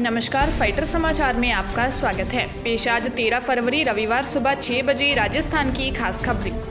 नमस्कार, फाइटर समाचार में आपका स्वागत है। पेश आज 13 फरवरी, रविवार सुबह 6 बजे राजस्थान की खास खबरें।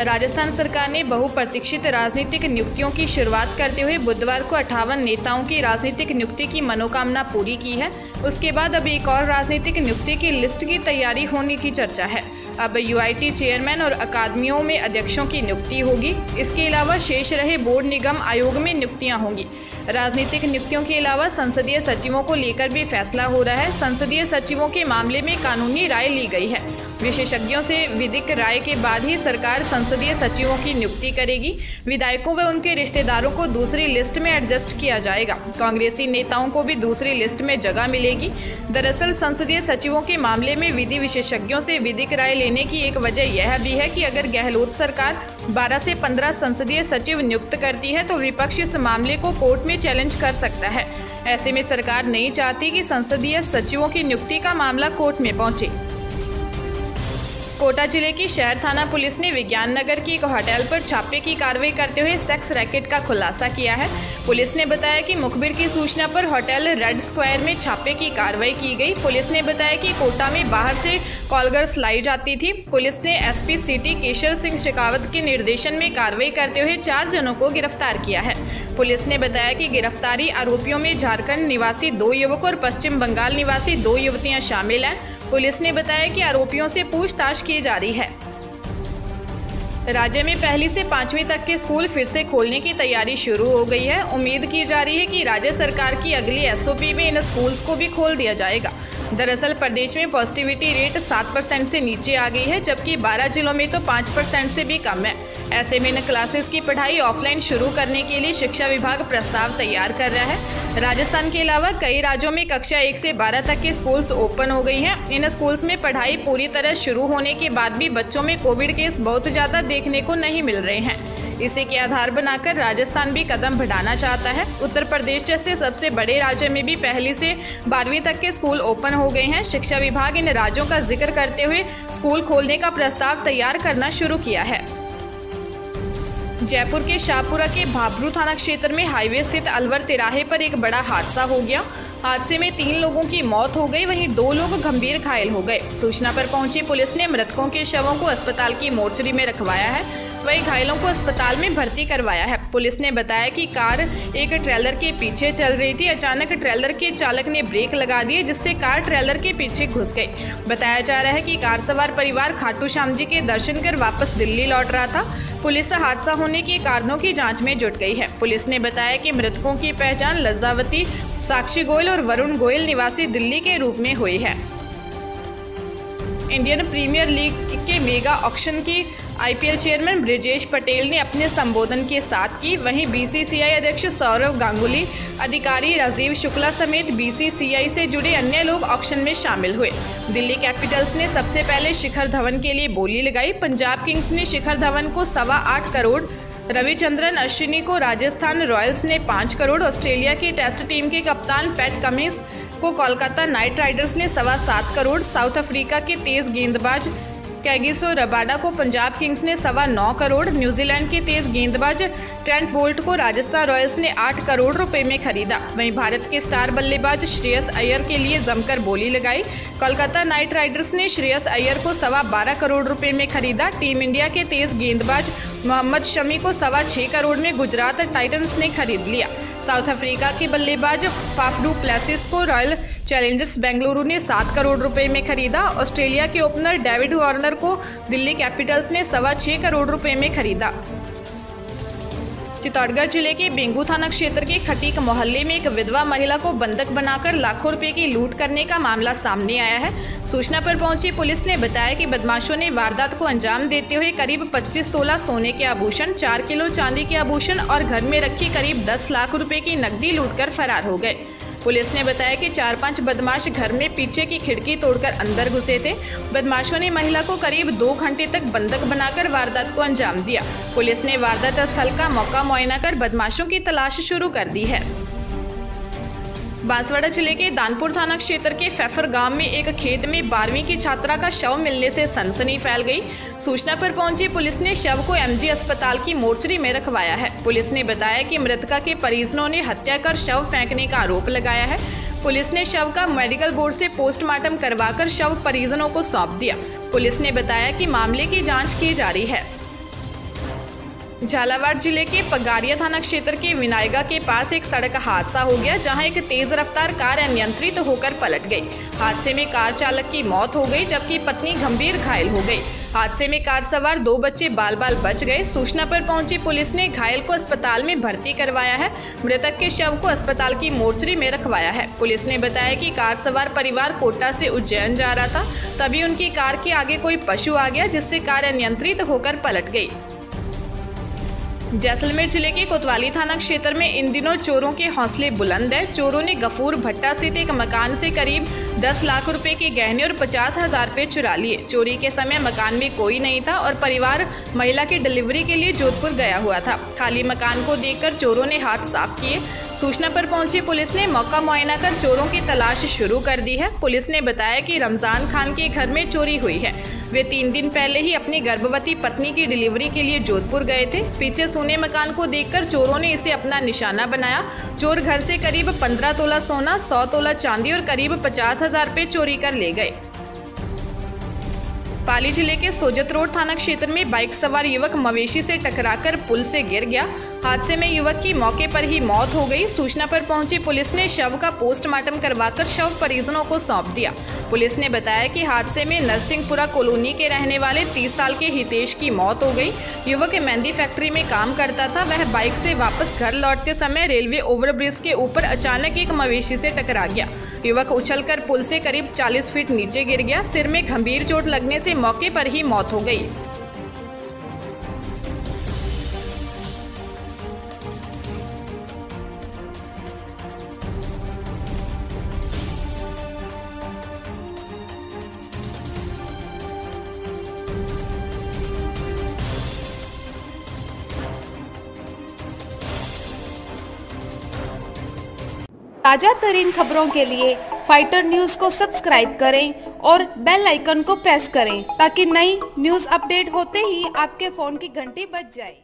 राजस्थान सरकार ने बहुप्रतीक्षित राजनीतिक नियुक्तियों की शुरुआत करते हुए बुधवार को अठावन नेताओं की राजनीतिक नियुक्ति की मनोकामना पूरी की है। उसके बाद अब एक और राजनीतिक नियुक्ति की लिस्ट की तैयारी होने की चर्चा है। अब यूआईटी चेयरमैन और अकादमियों में अध्यक्षों की नियुक्ति होगी। इसके अलावा शेष रहे बोर्ड निगम आयोग में नियुक्तियाँ होंगी। राजनीतिक नियुक्तियों के अलावा संसदीय सचिवों को लेकर भी फैसला हो रहा है। संसदीय सचिवों के मामले में कानूनी राय ली गई है। विशेषज्ञों से विधिक राय के बाद ही सरकार संसदीय सचिवों की नियुक्ति करेगी। विधायकों व उनके रिश्तेदारों को दूसरी लिस्ट में एडजस्ट किया जाएगा। कांग्रेसी नेताओं को भी दूसरी लिस्ट में जगह मिलेगी। दरअसल संसदीय सचिवों के मामले में विधि विशेषज्ञों से विधिक राय लेने की एक वजह यह भी है कि अगर गहलोत सरकार 12 से 15 संसदीय सचिव नियुक्त करती है तो विपक्ष इस मामले को कोर्ट में चैलेंज कर सकता है। ऐसे में सरकार नहीं चाहती कि संसदीय सचिवों की नियुक्ति का मामला कोर्ट में पहुँचे। कोटा ज़िले की शहर थाना पुलिस ने विज्ञान नगर की एक होटल पर छापे की कार्रवाई करते हुए सेक्स रैकेट का खुलासा किया है। पुलिस ने बताया कि मुखबिर की सूचना पर होटल रेड स्क्वायर में छापे की कार्रवाई की गई। पुलिस ने बताया कि कोटा में बाहर से कॉलगर्स लाई जाती थी। पुलिस ने एसपी सिटी केशर सिंह शेखावत के निर्देशन में कार्रवाई करते हुए चार जनों को गिरफ़्तार किया है। पुलिस ने बताया कि गिरफ्तारी आरोपियों में झारखंड निवासी दो युवक और पश्चिम बंगाल निवासी दो युवतियाँ शामिल हैं। पुलिस ने बताया कि आरोपियों से पूछताछ की जा रही है। राज्य में पहली से पांचवी तक के स्कूल फिर से खोलने की तैयारी शुरू हो गई है। उम्मीद की जा रही है कि राज्य सरकार की अगली एसओपी में इन स्कूल्स को भी खोल दिया जाएगा। दरअसल प्रदेश में पॉजिटिविटी रेट सात परसेंट से नीचे आ गई है, जबकि 12 जिलों में तो पाँच परसेंट से भी कम है। ऐसे में इन क्लासेस की पढ़ाई ऑफलाइन शुरू करने के लिए शिक्षा विभाग प्रस्ताव तैयार कर रहा है। राजस्थान के अलावा कई राज्यों में कक्षा एक से बारह तक के स्कूल्स ओपन हो गई हैं। इन स्कूल्स में पढ़ाई पूरी तरह शुरू होने के बाद भी बच्चों में कोविड केस बहुत ज़्यादा देखने को नहीं मिल रहे हैं। इसी के आधार बनाकर राजस्थान भी कदम बढ़ाना चाहता है। उत्तर प्रदेश जैसे सबसे बड़े राज्य में भी पहली से बारहवीं तक के स्कूल ओपन हो गए हैं। शिक्षा विभाग इन राज्यों का ज़िक्र करते हुए स्कूल खोलने का प्रस्ताव तैयार करना शुरू किया है। जयपुर के शाहपुरा के भाभरू थाना क्षेत्र में हाईवे स्थित अलवर तिराहे पर एक बड़ा हादसा हो गया। हादसे में तीन लोगों की मौत हो गई, वहीं दो लोग गंभीर घायल हो गए। सूचना पर पहुँची पुलिस ने मृतकों के शवों को अस्पताल की मोर्चरी में रखवाया है। वही घायलों को अस्पताल में भर्ती करवाया है। पुलिस ने बताया कि कार एक ट्रेलर के पीछे चल रही थी। अचानक ट्रेलर के चालक ने ब्रेक लगा दिए, जिससे कार ट्रेलर के पीछे घुस गई। बताया जा रहा है कि कार सवार परिवार खाटू श्याम जी के दर्शन कर वापस दिल्ली लौट रहा था। पुलिस हादसा होने के कारणों की जाँच में जुट गई है। पुलिस ने बताया कि मृतकों की पहचान लज्जावती, साक्षी गोयल और वरुण गोयल निवासी दिल्ली के रूप में हुई है। इंडियन प्रीमियर लीग के मेगा ऑक्शन की आईपीएल चेयरमैन ब्रिजेश पटेल ने अपने संबोधन के साथ की। वहीं बीसीसीआई अध्यक्ष सौरव गांगुली, अधिकारी राजीव शुक्ला समेत बीसीसीआई से जुड़े अन्य लोग ऑक्शन में शामिल हुए। दिल्ली कैपिटल्स ने सबसे पहले शिखर धवन के लिए बोली लगाई। पंजाब किंग्स ने शिखर धवन को सवा आठ करोड़, रविचंद्रन अश्विनी को राजस्थान रॉयल्स ने पाँच करोड़, ऑस्ट्रेलिया की टेस्ट टीम के कप्तान पैट कमिंस को कोलकाता नाइट राइडर्स ने सवा सात करोड़, साउथ अफ्रीका के तेज गेंदबाज कैगिसो रबाडा को पंजाब किंग्स ने सवा नौ करोड़, न्यूजीलैंड के तेज गेंदबाज ट्रेंट बोल्ट को राजस्थान रॉयल्स ने आठ करोड़ रुपए में खरीदा। वहीं भारत के स्टार बल्लेबाज श्रेयस अय्यर के लिए जमकर बोली लगाई। कोलकाता नाइट राइडर्स ने श्रेयस अय्यर को सवा बारह करोड़ रुपए में खरीदा। टीम इंडिया के तेज गेंदबाज मोहम्मद शमी को सवा छह करोड़ में गुजरात टाइटन्स ने खरीद लिया। साउथ अफ्रीका के बल्लेबाज फाफडू प्लेसिस को रॉयल चैलेंजर्स बेंगलुरु ने सात करोड़ रुपए में खरीदा। ऑस्ट्रेलिया के ओपनर डेविड वार्नर को दिल्ली कैपिटल्स ने सवा छः करोड़ रुपए में खरीदा। चित्तौड़गढ़ ज़िले के बेंगू थाना क्षेत्र के खटीक मोहल्ले में एक विधवा महिला को बंधक बनाकर लाखों रुपए की लूट करने का मामला सामने आया है। सूचना पर पहुँची पुलिस ने बताया कि बदमाशों ने वारदात को अंजाम देते हुए करीब 25 तोला सोने के आभूषण 4 किलो चांदी के आभूषण और घर में रखी करीब 10 लाख रुपए की नकदी लूटकर फरार हो गए। पुलिस ने बताया कि चार पाँच बदमाश घर में पीछे की खिड़की तोड़कर अंदर घुसे थे। बदमाशों ने महिला को करीब दो घंटे तक बंधक बनाकर वारदात को अंजाम दिया। पुलिस ने वारदात स्थल का मौका मुआयना कर बदमाशों की तलाश शुरू कर दी है। बांसवाड़ा ज़िले के दानपुर थाना क्षेत्र के फैफर गाँव में एक खेत में बारहवीं की छात्रा का शव मिलने से सनसनी फैल गई। सूचना पर पहुँची पुलिस ने शव को एमजी अस्पताल की मोर्चरी में रखवाया है। पुलिस ने बताया कि मृतका के परिजनों ने हत्या कर शव फेंकने का आरोप लगाया है। पुलिस ने शव का मेडिकल बोर्ड से पोस्टमार्टम करवाकर शव परिजनों को सौंप दिया। पुलिस ने बताया कि मामले की जाँच की जा रही है। झालावाड़ ज़िले के पगारिया थाना क्षेत्र के विनायगा के पास एक सड़क हादसा हो गया, जहाँ एक तेज रफ्तार कार अनियंत्रित होकर पलट गई। हादसे में कार चालक की मौत हो गई, जबकि पत्नी गंभीर घायल हो गई। हादसे में कार सवार दो बच्चे बाल बाल बच गए। सूचना पर पहुँची पुलिस ने घायल को अस्पताल में भर्ती करवाया है। मृतक के शव को अस्पताल की मोर्चरी में रखवाया है। पुलिस ने बताया कि कार सवार परिवार कोटा से उज्जैन जा रहा था, तभी उनकी कार के आगे कोई पशु आ गया, जिससे कार अनियंत्रित होकर पलट गई। जैसलमेर ज़िले के कोतवाली थाना क्षेत्र में इन दिनों चोरों के हौसले बुलंद है। चोरों ने गफूर भट्टा स्थित एक मकान से करीब 10 लाख रुपए के गहने और पचास हज़ार रुपए चुरा लिए। चोरी के समय मकान में कोई नहीं था और परिवार महिला की डिलीवरी के लिए जोधपुर गया हुआ था। खाली मकान को देखकर चोरों ने हाथ साफ़ किए। सूचना पर पहुँची पुलिस ने मौका मुआयना कर चोरों की तलाश शुरू कर दी है। पुलिस ने बताया कि रमज़ान खान के घर में चोरी हुई है। वे तीन दिन पहले ही अपनी गर्भवती पत्नी की डिलीवरी के लिए जोधपुर गए थे। पीछे सोने मकान को देखकर चोरों ने इसे अपना निशाना बनाया। चोर घर से करीब पंद्रह तोला सोना, सौ तोला चांदी और करीब पचास हज़ार रुपये चोरी कर ले गए। पाली ज़िले के सोजत रोड थाना क्षेत्र में बाइक सवार युवक मवेशी से टकराकर पुल से गिर गया। हादसे में युवक की मौके पर ही मौत हो गई। सूचना पर पहुँची पुलिस ने शव का पोस्टमार्टम करवाकर शव परिजनों को सौंप दिया। पुलिस ने बताया कि हादसे में नरसिंहपुरा कॉलोनी के रहने वाले 30 साल के हितेश की मौत हो गई। युवक मेहंदी फैक्ट्री में काम करता था। वह बाइक से वापस घर लौटते समय रेलवे ओवरब्रिज के ऊपर अचानक एक मवेशी से टकरा गया। युवक उछलकर पुल से करीब 40 फीट नीचे गिर गया। सिर में गंभीर चोट लगने से मौके पर ही मौत हो गई। ताज़ा तरीन खबरों के लिए फाइटर न्यूज़ को सब्सक्राइब करें और बेल आइकन को प्रेस करें ताकि नई न्यूज़ अपडेट होते ही आपके फ़ोन की घंटी बज जाए।